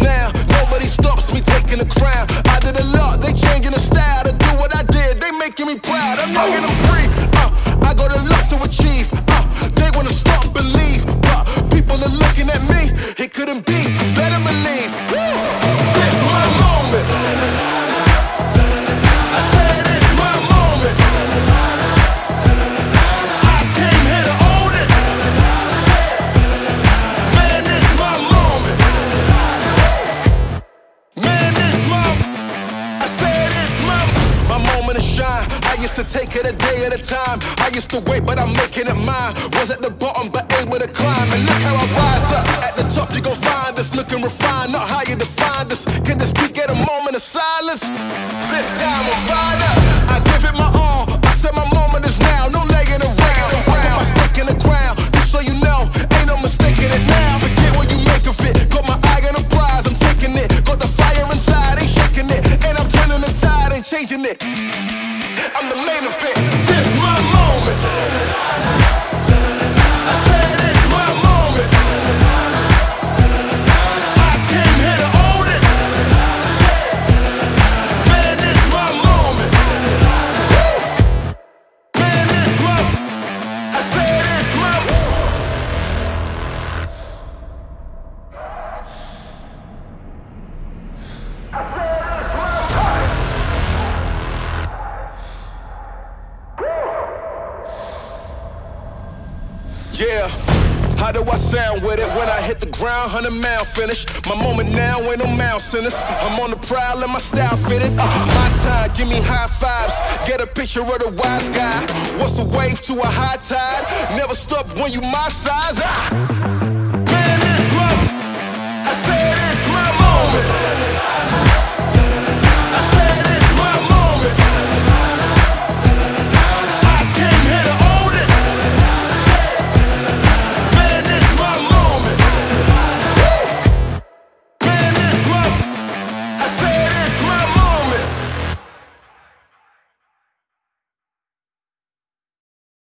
now. Nobody stops me taking the crown. I did a lot, they changing the style used to take it a day at a time. I used to wait, but I'm making it mine. Was at the bottom, but able to climb. And look how I rise up. At the top, you gon' find us looking refined, not how you define us. Can this beat get a moment of silence? This time I'm fired changing it. I'm the main event. This Yeah. How do I sound with it when I hit the ground? 100 mile finish. My moment now ain't no in this. I'm on the prowl and my style fitted. Uh, my time, give me high fives. Get a picture of the wise guy. What's a wave to a high tide? Never stop when you my size. Ah.